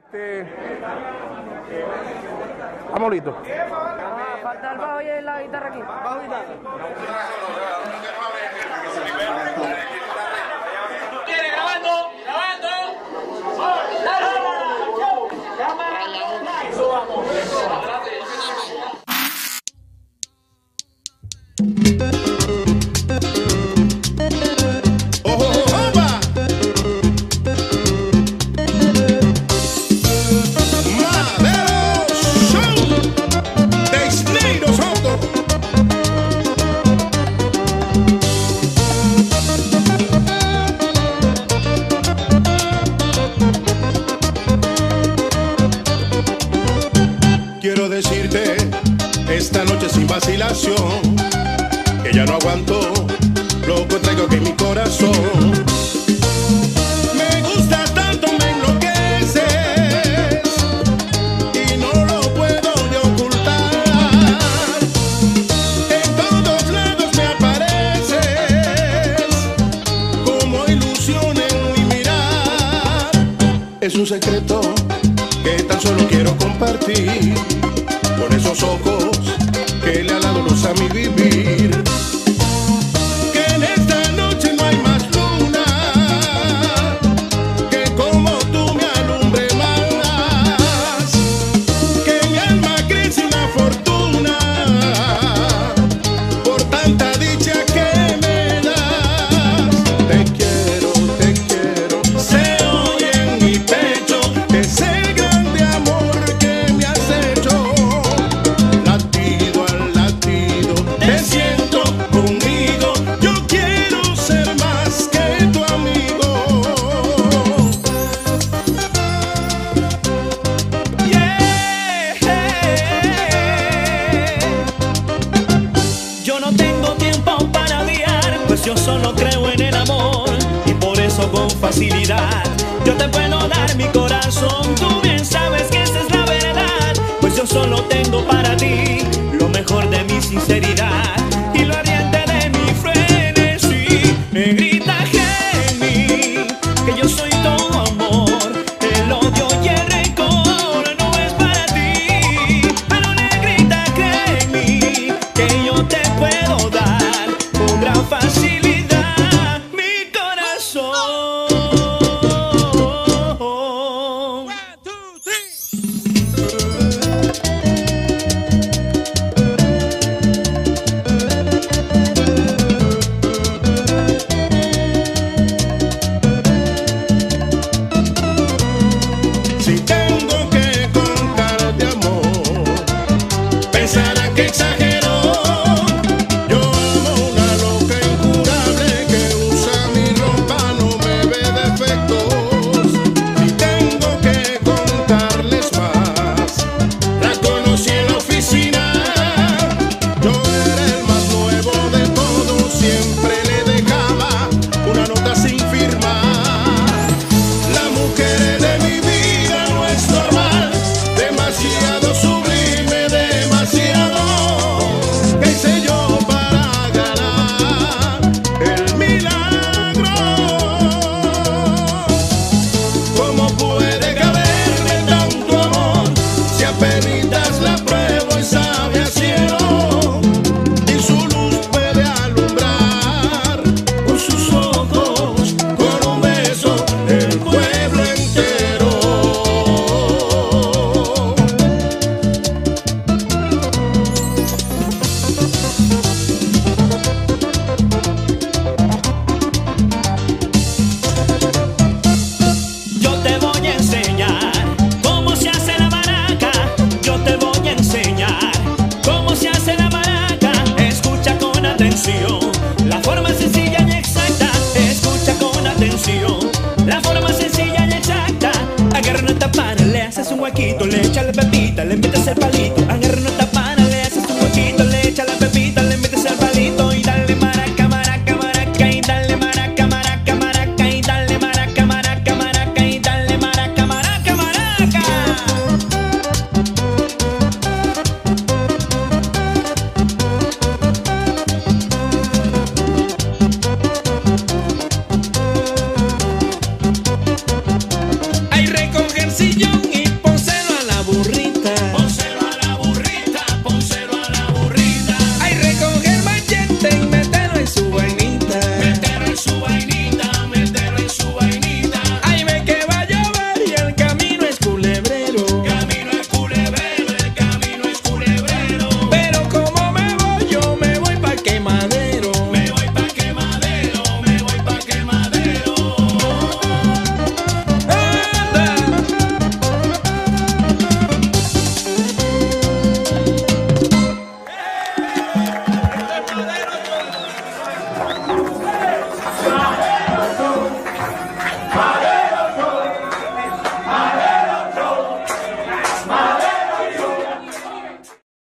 Este... Vamos listo. Ah, falta el bajo y la guitarra aquí. ¿Quiere grabando? Noche sin vacilación, ella no aguantó, loco. Traigo aquí mi corazón. Me gusta tanto, me enloqueces y no lo puedo ni ocultar. En todos lados me apareces como ilusión en mi mirar. Es un secreto que tan solo quiero compartir con esos ojos que le ha dado luz a mi vivir. la forma sencilla y exacta, escucha con atención, la forma sencilla y exacta, agarra una tapa, le haces un huequito, le echas la pepita, le metes el palito.